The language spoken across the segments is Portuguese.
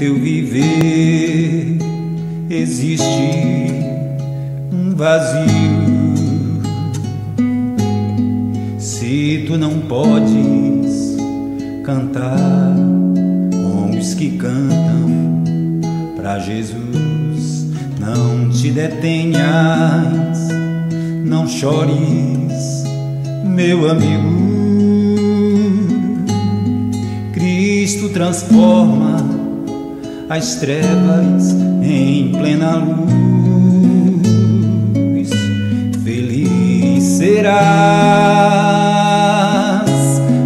teu viver existe um vazio. Se tu não podes cantar com os que cantam para Jesus, não te detenhas, não chores, meu amigo. Cristo transforma as trevas em plena luz. Feliz serás,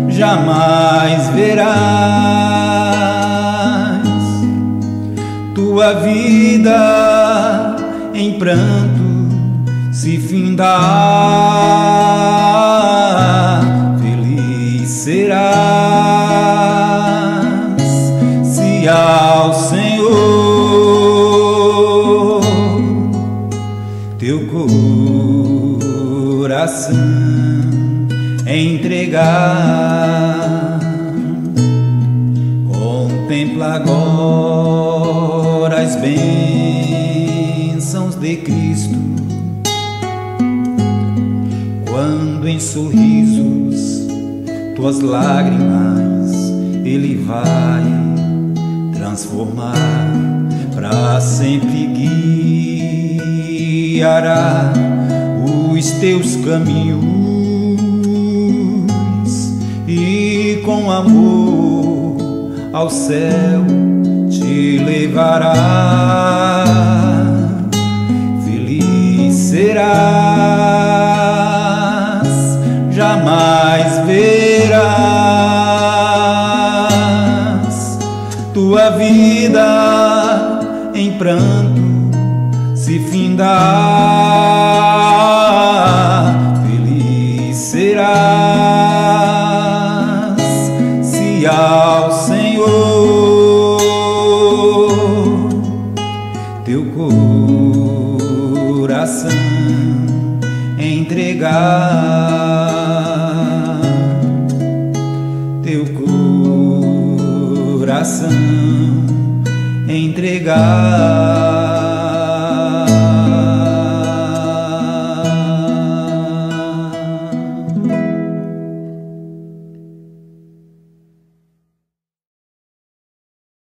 jamais verás tua vida em pranto se findar. Feliz serás ao Senhor teu coração entregar. Contempla agora as bênçãos de Cristo, quando em sorrisos tuas lágrimas Ele vai transformar, para sempre guiará os teus caminhos e com amor ao céu te levará. Tua vida em pranto se findar. Feliz serás se ao Senhor teu coração entregar. Coração entregar.